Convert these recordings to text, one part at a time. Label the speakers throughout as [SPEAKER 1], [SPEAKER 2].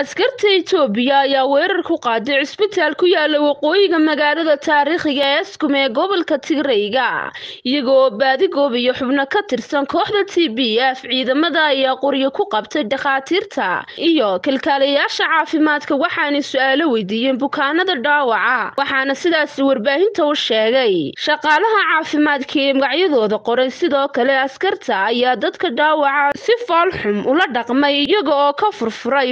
[SPEAKER 1] askarta itoobiya ayaa weerar ku qaaday cisbitaal ku yaalla waqooyiga magaalada taariikhiga ee eskum ee gobolka tigrayga iyaga oo baadigoobiyo xubno ka tirsan kooxda t b f ciidamada ayaa qoryo ku qabtay dhakhaatiirta iyo kalkaalayaasha caafimaadka waxaanay su'aalo weydiiyeen bukaanada dhaawaca waxaana sidaas warbaahinta u sheegay. Shaqaalaha caafimaadka ee magacyadooda qoray sidoo kale askarta ayaa dadka dhaawaca si foolxum ula dhaqmay iyaga oo ka furfuray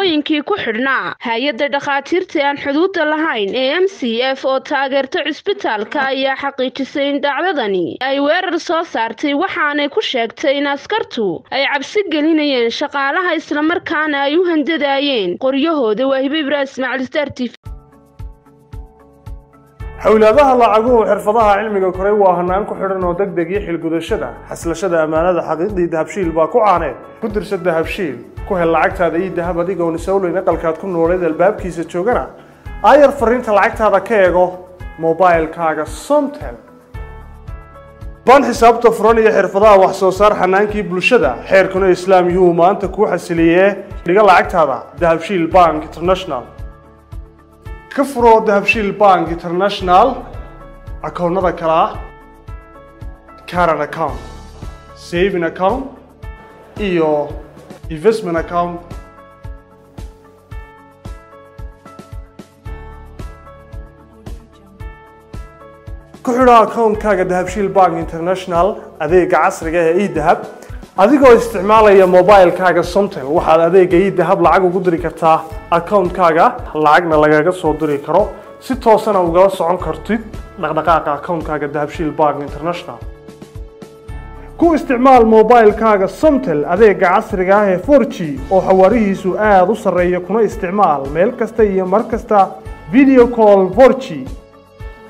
[SPEAKER 1] filimbo-yinkii ku xidhnaa hay'adda dhakhaatiirta aan xuduudda lahayn ee m c f oo taageerta cisbitaalka ayaa xaqiijisay in dhacdadani ay weerar soo saartay waxaanay ku sheegtay in askartu ay cabsi gelinayeen shaqaalaha islamarkaana ay u handadaayeen qoryahooda waahibe ibraahim ismaaciil star t v
[SPEAKER 2] xowlaadaha lacaguhu xirfadaha cilmiga koray waa hanaan ku xidhan oo deg deg iyo xilgudashada. Xaslashada ammaanada xaqiiqdii dahabshiil baa ku caaneed ku dirsa dahabshiil ku hel lacagtaada ii dahab adigoon isowleyn aqalkaad ku nooleed albaabkiisa joogana. Aayar fariinta lacagtaada ka eego mobilkaaga somtel. Baan xisaabta furan iyo xirfadaha wax soo saar xanaankii bulshada xeerkuna islaam yuhuu maanta kuu xasiliyee. Dhiga lacagtaada dahabshiil bank international ka furo dahabshiil bank international akoonnada kale ah caran account saving account iyo investment account. Ku xidho akoonkaaga dahabshiil bank international adeega casriga ee edahab adigoo isticmaalaya mobilkaaga somtel waxaad adeega idahab lacag ugu diri kartaa akoonkaaga lacagna lagaga soo diri karo. Si toosana ugala socon kartid dhaqdhaqaaqa akoonkaaga dahabshiil bank international. Ku isticmaal mobilkaaga somtel adeega casriga ah ee 4g oo xawaarihiisu aada u sarreeya kuna isticmaal meel kasta iyo mar kasta. Video call 4g